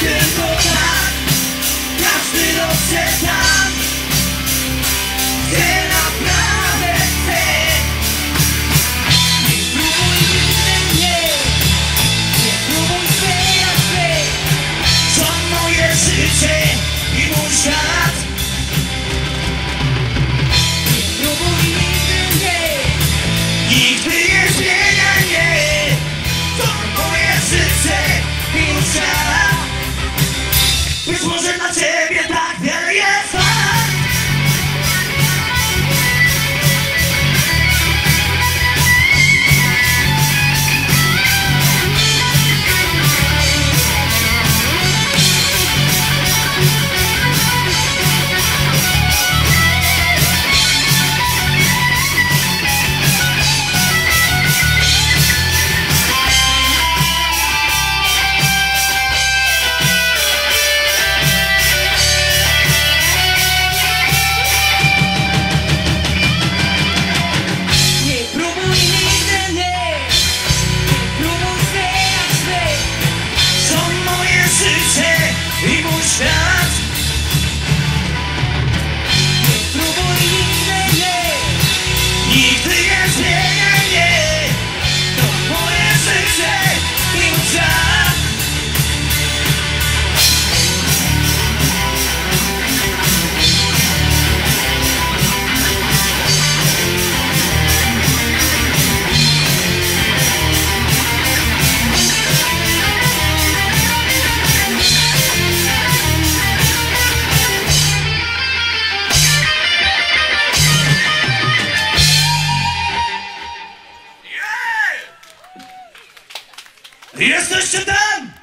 Tylko tak, każdy rok się tam Gdzie tak, naprawdę chcę Nie próbuj innym nie Nie próbuj zmieniać mnie To moje życie i mój świat. Nie próbuj innym nie Nigdy nie zmieniaj mnie. To moje życie i mój świat. Jesteście tam!